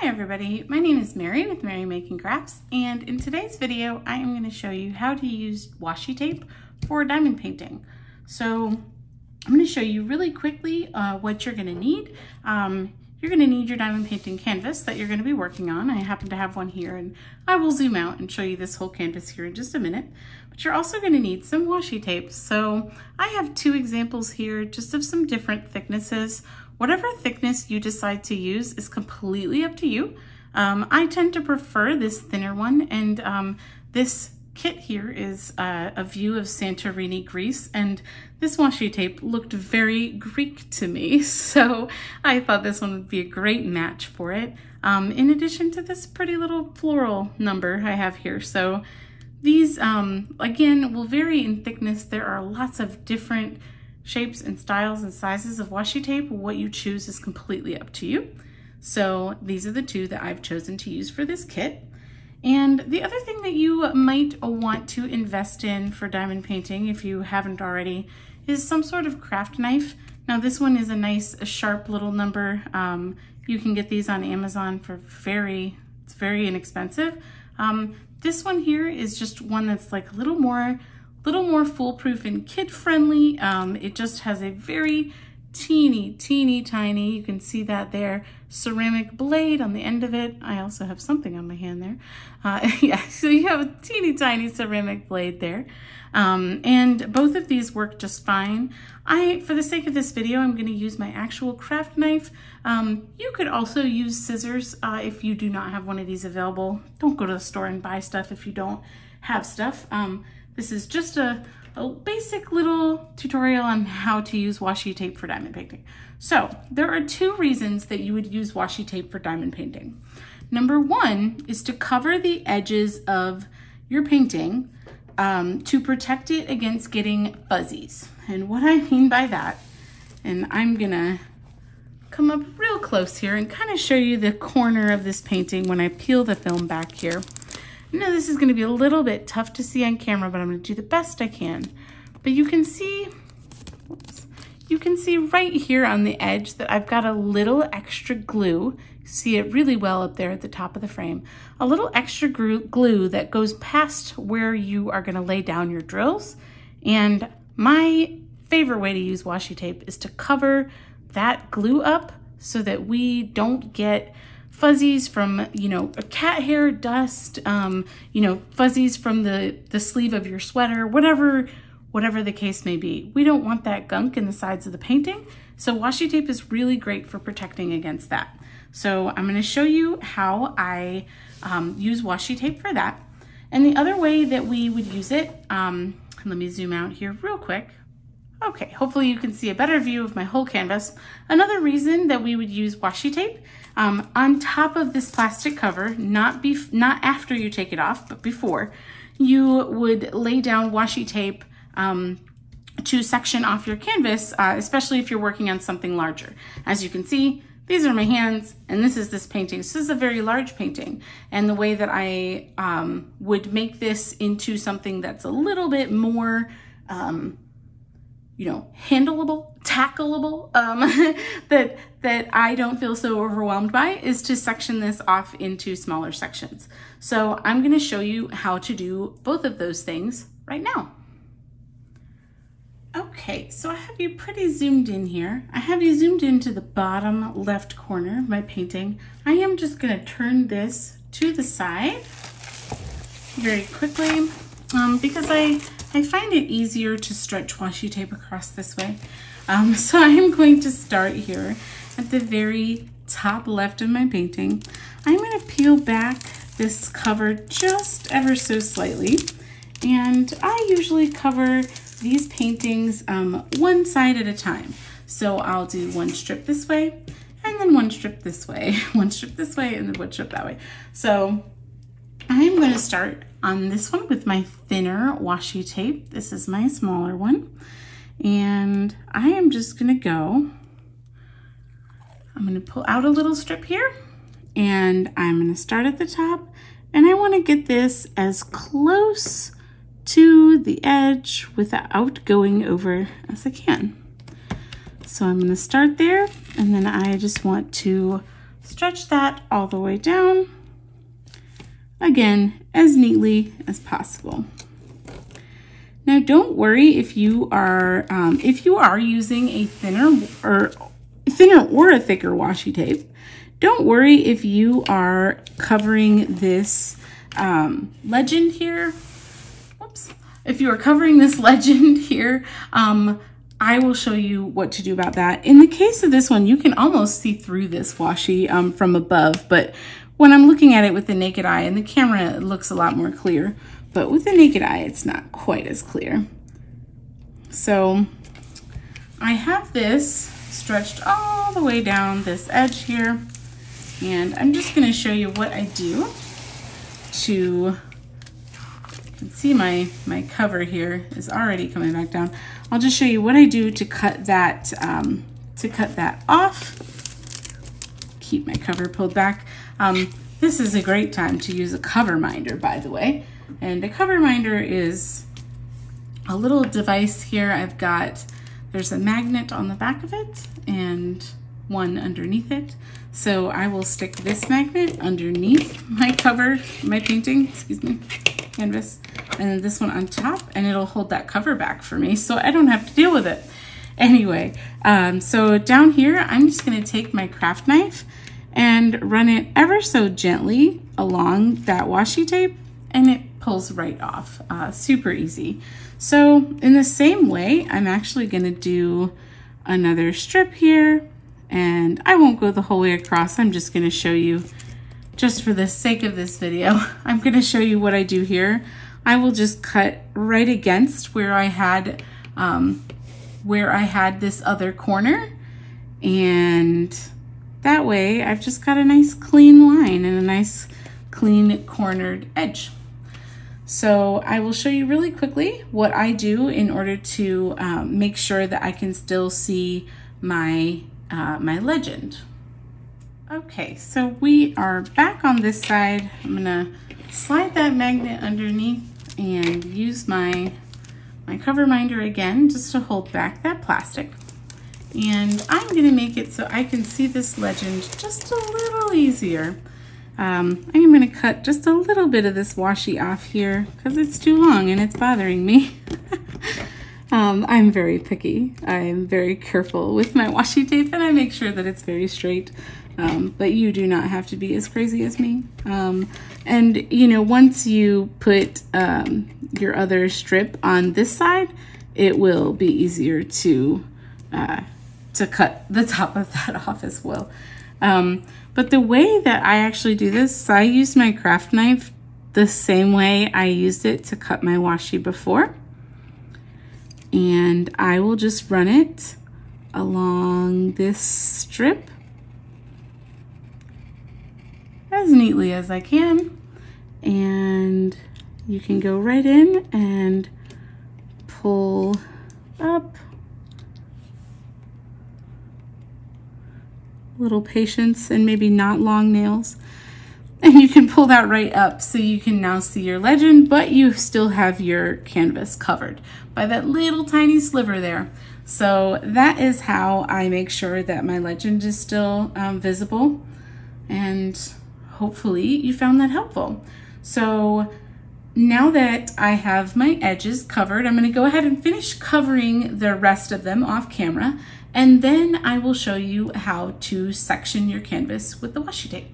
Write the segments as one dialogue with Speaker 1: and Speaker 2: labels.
Speaker 1: Hi everybody, my name is Merry with MerryMaking Crafts and in today's video I am going to show you how to use washi tape for diamond painting. So I'm going to show you really quickly uh, what you're going to need. Um, you're going to need your diamond painting canvas that you're going to be working on. I happen to have one here and I will zoom out and show you this whole canvas here in just a minute. But you're also going to need some washi tape. So I have two examples here just of some different thicknesses. Whatever thickness you decide to use is completely up to you. Um, I tend to prefer this thinner one and um, this kit here is uh, a view of Santorini, Greece, and this washi tape looked very Greek to me, so I thought this one would be a great match for it, um, in addition to this pretty little floral number I have here. So these, um, again, will vary in thickness. There are lots of different shapes and styles and sizes of washi tape. What you choose is completely up to you. So these are the two that I've chosen to use for this kit. And the other thing that you might want to invest in for diamond painting, if you haven't already, is some sort of craft knife. Now this one is a nice sharp little number. Um, you can get these on Amazon for very, it's very inexpensive. Um, this one here is just one that's like a little more little more foolproof and kid friendly. Um, it just has a very teeny, teeny tiny, you can see that there, ceramic blade on the end of it. I also have something on my hand there. Uh, yeah, so you have a teeny tiny ceramic blade there. Um, and both of these work just fine. I, for the sake of this video, I'm gonna use my actual craft knife. Um, you could also use scissors uh, if you do not have one of these available. Don't go to the store and buy stuff if you don't have stuff. Um, this is just a, a basic little tutorial on how to use washi tape for diamond painting. So there are two reasons that you would use washi tape for diamond painting. Number one is to cover the edges of your painting um, to protect it against getting fuzzies. And what I mean by that, and I'm gonna come up real close here and kind of show you the corner of this painting when I peel the film back here. I know this is gonna be a little bit tough to see on camera, but I'm gonna do the best I can. But you can see, whoops, you can see right here on the edge that I've got a little extra glue. See it really well up there at the top of the frame. A little extra glue that goes past where you are gonna lay down your drills. And my favorite way to use washi tape is to cover that glue up so that we don't get fuzzies from, you know, cat hair, dust, um, you know, fuzzies from the, the sleeve of your sweater, whatever, whatever the case may be. We don't want that gunk in the sides of the painting. So washi tape is really great for protecting against that. So I'm gonna show you how I um, use washi tape for that. And the other way that we would use it, um, let me zoom out here real quick. Okay, hopefully you can see a better view of my whole canvas. Another reason that we would use washi tape um, on top of this plastic cover, not, not after you take it off, but before, you would lay down washi tape um, to section off your canvas, uh, especially if you're working on something larger. As you can see, these are my hands and this is this painting. So this is a very large painting. And the way that I um, would make this into something that's a little bit more um, you know, handleable, tackleable, um, that, that I don't feel so overwhelmed by is to section this off into smaller sections. So I'm gonna show you how to do both of those things right now. Okay, so I have you pretty zoomed in here. I have you zoomed into the bottom left corner of my painting. I am just gonna turn this to the side very quickly um, because I I find it easier to stretch washi tape across this way. Um, so I'm going to start here at the very top left of my painting. I'm going to peel back this cover just ever so slightly. And I usually cover these paintings um, one side at a time. So I'll do one strip this way and then one strip this way, one strip this way and then one strip that way. So I'm going to start on this one with my thinner washi tape. This is my smaller one. And I am just gonna go, I'm gonna pull out a little strip here and I'm gonna start at the top and I wanna get this as close to the edge without going over as I can. So I'm gonna start there and then I just want to stretch that all the way down. Again, as neatly as possible. Now don't worry if you are um, if you are using a thinner or thinner or a thicker washi tape. Don't worry if you are covering this um, legend here. Whoops. If you are covering this legend here, um, I will show you what to do about that. In the case of this one, you can almost see through this washi um, from above, but when I'm looking at it with the naked eye, and the camera it looks a lot more clear, but with the naked eye, it's not quite as clear. So I have this stretched all the way down this edge here, and I'm just gonna show you what I do to, see my, my cover here is already coming back down. I'll just show you what I do to cut that, um, to cut that off. Keep my cover pulled back. Um, this is a great time to use a cover minder, by the way. And a cover minder is a little device here. I've got, there's a magnet on the back of it and one underneath it. So I will stick this magnet underneath my cover, my painting, excuse me, canvas, and then this one on top, and it'll hold that cover back for me so I don't have to deal with it. Anyway, um, so down here, I'm just gonna take my craft knife and run it ever so gently along that washi tape and it pulls right off. Uh, super easy. So in the same way, I'm actually gonna do another strip here and I won't go the whole way across. I'm just gonna show you, just for the sake of this video, I'm gonna show you what I do here. I will just cut right against where I had, um, where I had this other corner and that way I've just got a nice clean line and a nice clean cornered edge. So I will show you really quickly what I do in order to um, make sure that I can still see my, uh, my legend. Okay, so we are back on this side. I'm gonna slide that magnet underneath and use my, my cover minder again just to hold back that plastic. And I'm gonna make it so I can see this legend just a little easier. Um, I am going to cut just a little bit of this washi off here because it's too long and it's bothering me. um, I'm very picky. I'm very careful with my washi tape and I make sure that it's very straight. Um, but you do not have to be as crazy as me. And, you know, once you put um, your other strip on this side, it will be easier to, uh, to cut the top of that off as well. Um, but the way that I actually do this is I use my craft knife the same way I used it to cut my washi before. And I will just run it along this strip as neatly as I can. And you can go right in and pull up little patience and maybe not long nails. And you can pull that right up so you can now see your legend, but you still have your canvas covered by that little tiny sliver there. So that is how I make sure that my legend is still um, visible. And hopefully you found that helpful. So now that I have my edges covered, I'm gonna go ahead and finish covering the rest of them off camera and then I will show you how to section your canvas with the washi tape.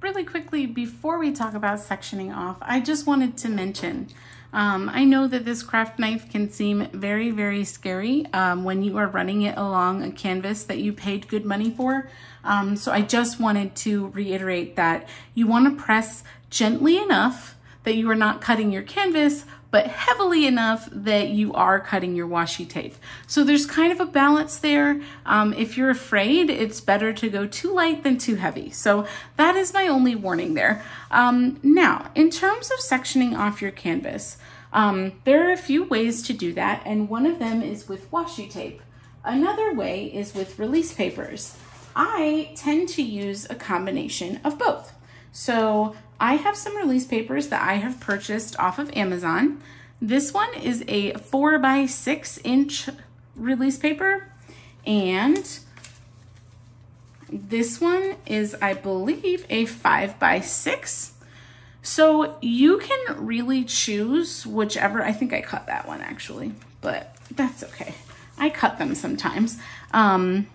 Speaker 1: Really quickly, before we talk about sectioning off, I just wanted to mention, um, I know that this craft knife can seem very, very scary um, when you are running it along a canvas that you paid good money for. Um, so I just wanted to reiterate that you want to press gently enough that you are not cutting your canvas, but heavily enough that you are cutting your washi tape. So there's kind of a balance there. Um, if you're afraid, it's better to go too light than too heavy. So that is my only warning there. Um, now, in terms of sectioning off your canvas, um, there are a few ways to do that, and one of them is with washi tape. Another way is with release papers. I tend to use a combination of both. So I have some release papers that I have purchased off of Amazon. This one is a four by six inch release paper and this one is, I believe, a five by six. So you can really choose whichever, I think I cut that one actually, but that's okay. I cut them sometimes. Um,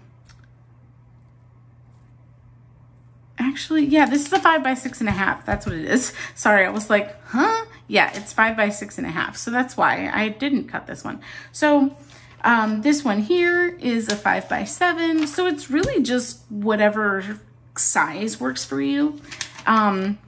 Speaker 1: actually, yeah, this is a five by six and a half. That's what it is. Sorry, I was like, huh? Yeah, it's five by six and a half. So that's why I didn't cut this one. So um, this one here is a five by seven. So it's really just whatever size works for you. Um,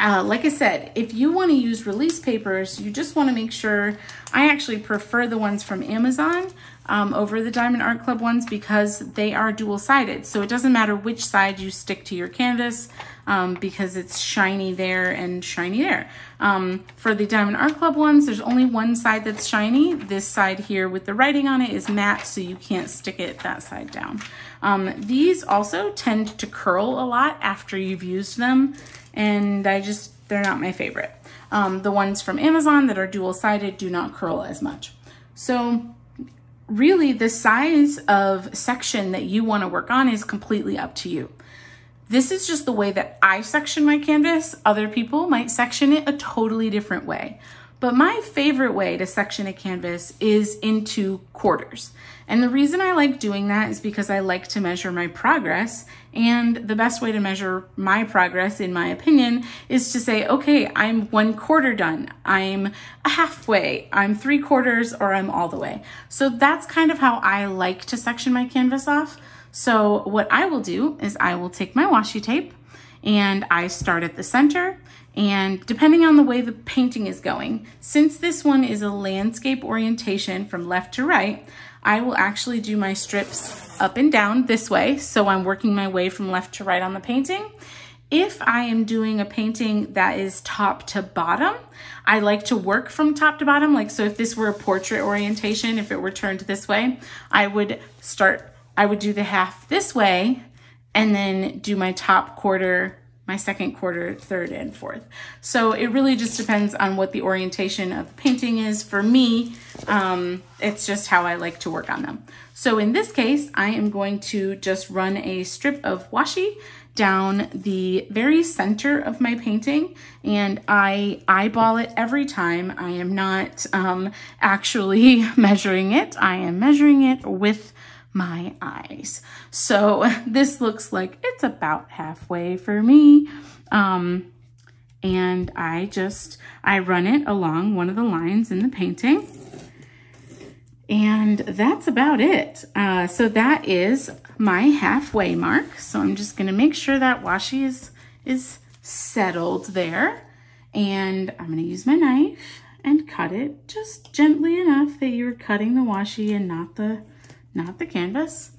Speaker 1: uh, like I said, if you want to use release papers, you just want to make sure, I actually prefer the ones from Amazon um, over the Diamond Art Club ones because they are dual-sided. So it doesn't matter which side you stick to your canvas um, because it's shiny there and shiny there. Um, for the Diamond Art Club ones, there's only one side that's shiny. This side here with the writing on it is matte, so you can't stick it that side down. Um, these also tend to curl a lot after you've used them, and I just, they're not my favorite. Um, the ones from Amazon that are dual-sided do not curl as much. So really the size of section that you want to work on is completely up to you. This is just the way that I section my canvas. Other people might section it a totally different way. But my favorite way to section a canvas is into quarters. And the reason I like doing that is because I like to measure my progress. And the best way to measure my progress, in my opinion, is to say, okay, I'm one quarter done. I'm halfway, I'm three quarters, or I'm all the way. So that's kind of how I like to section my canvas off. So what I will do is I will take my washi tape and I start at the center and depending on the way the painting is going, since this one is a landscape orientation from left to right, I will actually do my strips up and down this way. So I'm working my way from left to right on the painting. If I am doing a painting that is top to bottom, I like to work from top to bottom. Like, so if this were a portrait orientation, if it were turned this way, I would start, I would do the half this way and then do my top quarter my second quarter, third, and fourth. So it really just depends on what the orientation of the painting is. For me, um, it's just how I like to work on them. So in this case, I am going to just run a strip of washi down the very center of my painting and I eyeball it every time. I am not um, actually measuring it. I am measuring it with my eyes. So this looks like it's about halfway for me. Um, and I just, I run it along one of the lines in the painting. And that's about it. Uh, so that is my halfway mark. So I'm just gonna make sure that washi is, is settled there. And I'm gonna use my knife and cut it just gently enough that you're cutting the washi and not the not the canvas,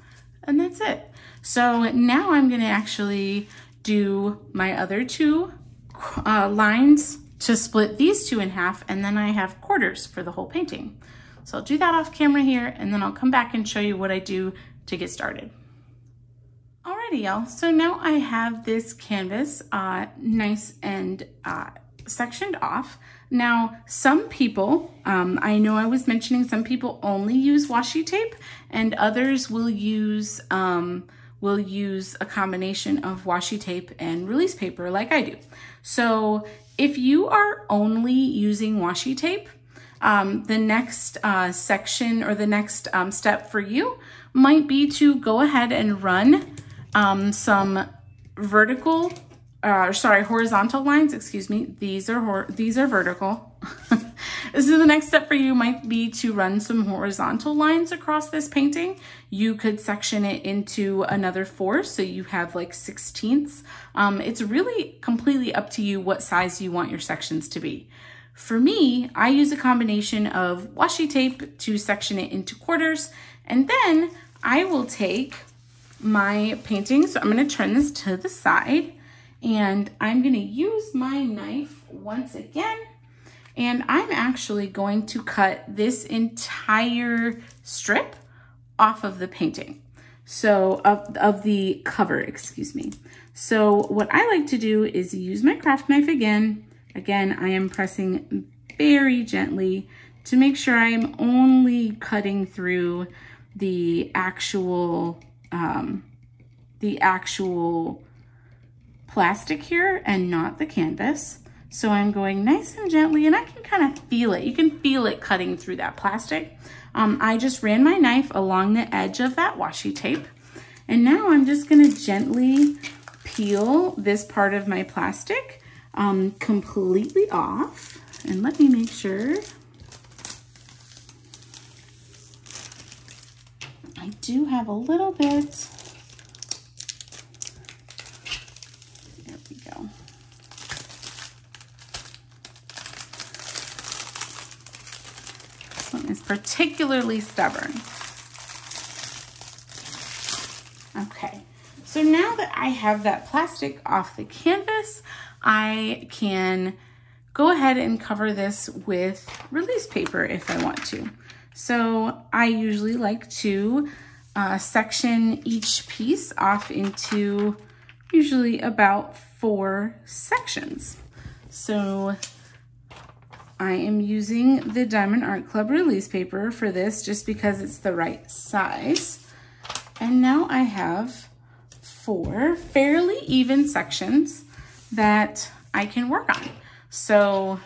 Speaker 1: and that's it. So now I'm gonna actually do my other two uh, lines to split these two in half, and then I have quarters for the whole painting. So I'll do that off camera here, and then I'll come back and show you what I do to get started. Alrighty, y'all. So now I have this canvas uh, nice and uh, sectioned off. Now, some people, um, I know I was mentioning some people only use washi tape and others will use, um, will use a combination of washi tape and release paper like I do. So if you are only using washi tape, um, the next uh, section or the next um, step for you might be to go ahead and run um, some vertical uh, sorry, horizontal lines, excuse me. These are, these are vertical. so the next step for you might be to run some horizontal lines across this painting. You could section it into another four, so you have like sixteenths. Um, it's really completely up to you what size you want your sections to be. For me, I use a combination of washi tape to section it into quarters, and then I will take my painting, so I'm gonna turn this to the side, and I'm gonna use my knife once again and I'm actually going to cut this entire strip off of the painting. So of, of the cover, excuse me. So what I like to do is use my craft knife again. Again, I am pressing very gently to make sure I am only cutting through the actual um, the actual plastic here and not the canvas. So I'm going nice and gently and I can kind of feel it. You can feel it cutting through that plastic. Um, I just ran my knife along the edge of that washi tape. And now I'm just gonna gently peel this part of my plastic um, completely off. And let me make sure I do have a little bit. There we go. This one is particularly stubborn. Okay, so now that I have that plastic off the canvas, I can go ahead and cover this with release paper if I want to. So I usually like to uh, section each piece off into usually about four sections. So I am using the Diamond Art Club release paper for this just because it's the right size. And now I have four fairly even sections that I can work on. So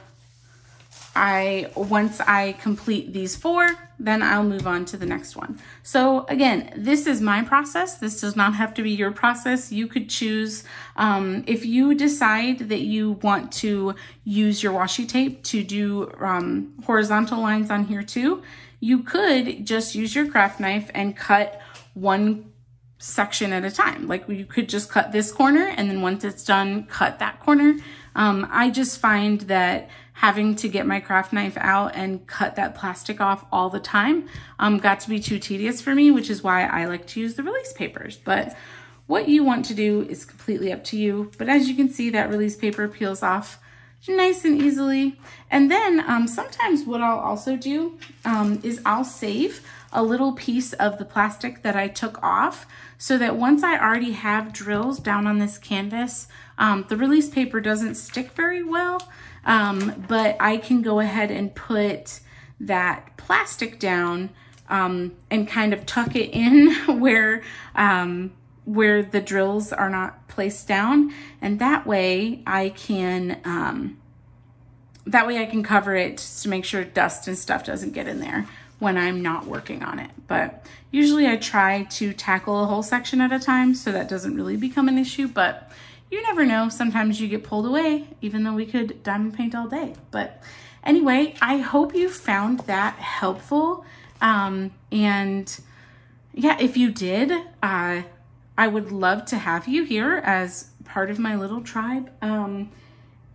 Speaker 1: I once I complete these four, then I'll move on to the next one. So again, this is my process. This does not have to be your process. You could choose, um, if you decide that you want to use your washi tape to do um, horizontal lines on here too, you could just use your craft knife and cut one section at a time. Like you could just cut this corner and then once it's done, cut that corner. Um, I just find that having to get my craft knife out and cut that plastic off all the time um, got to be too tedious for me, which is why I like to use the release papers. But what you want to do is completely up to you. But as you can see, that release paper peels off nice and easily. And then um, sometimes what I'll also do um, is I'll save a little piece of the plastic that I took off so that once I already have drills down on this canvas, um, the release paper doesn't stick very well, um, but I can go ahead and put that plastic down um, and kind of tuck it in where, um, where the drills are not placed down. And that way I can, um, that way I can cover it to make sure dust and stuff doesn't get in there when I'm not working on it. But usually I try to tackle a whole section at a time so that doesn't really become an issue, but you never know. Sometimes you get pulled away, even though we could diamond paint all day. But anyway, I hope you found that helpful. Um, and yeah, if you did, uh, I would love to have you here as part of my little tribe. Um,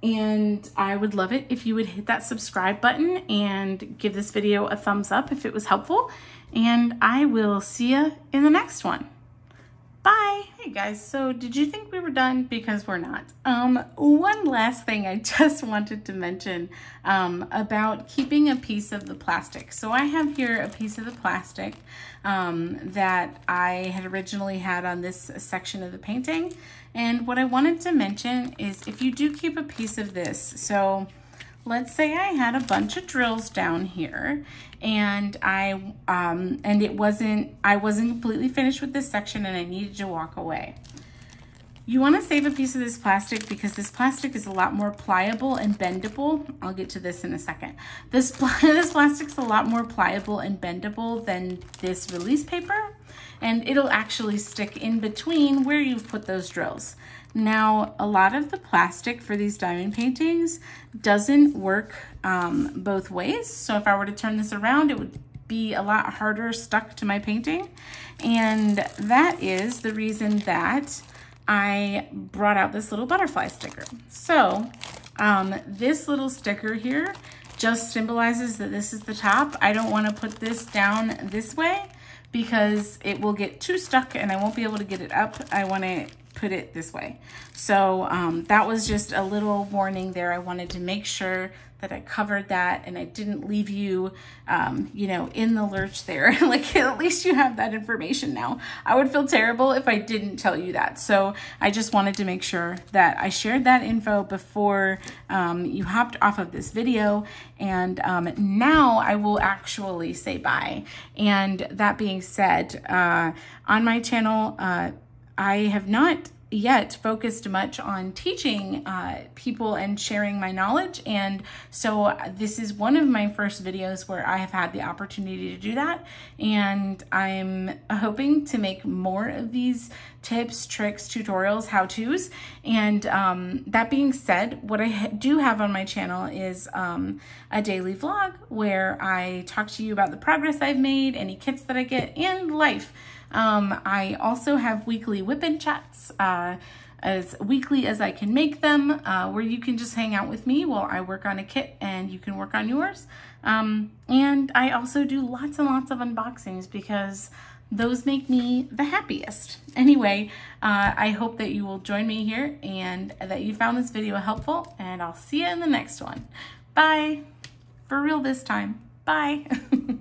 Speaker 1: and I would love it if you would hit that subscribe button and give this video a thumbs up if it was helpful. And I will see you in the next one. Bye. Hey guys, so did you think we were done? Because we're not. Um, one last thing I just wanted to mention um, about keeping a piece of the plastic. So I have here a piece of the plastic um, that I had originally had on this section of the painting. And what I wanted to mention is if you do keep a piece of this, so let's say I had a bunch of drills down here and I um, and it wasn't I wasn't completely finished with this section and I needed to walk away. You want to save a piece of this plastic because this plastic is a lot more pliable and bendable. I'll get to this in a second. This, this plastic's a lot more pliable and bendable than this release paper and it'll actually stick in between where you've put those drills. Now, a lot of the plastic for these diamond paintings doesn't work um, both ways. So if I were to turn this around, it would be a lot harder stuck to my painting. And that is the reason that I brought out this little butterfly sticker. So um, this little sticker here just symbolizes that this is the top. I don't want to put this down this way because it will get too stuck and I won't be able to get it up. I want to put it this way. So um, that was just a little warning there. I wanted to make sure that I covered that and I didn't leave you, um, you know, in the lurch there. like at least you have that information now. I would feel terrible if I didn't tell you that. So I just wanted to make sure that I shared that info before um, you hopped off of this video. And um, now I will actually say bye. And that being said, uh, on my channel, uh, I have not yet focused much on teaching uh, people and sharing my knowledge. And so this is one of my first videos where I have had the opportunity to do that. And I'm hoping to make more of these tips, tricks, tutorials, how-tos. And um, that being said, what I do have on my channel is um, a daily vlog where I talk to you about the progress I've made, any kits that I get, and life. Um, I also have weekly whip-in chats, uh, as weekly as I can make them, uh, where you can just hang out with me while I work on a kit and you can work on yours. Um, and I also do lots and lots of unboxings because those make me the happiest. Anyway, uh, I hope that you will join me here and that you found this video helpful and I'll see you in the next one. Bye. For real this time. Bye.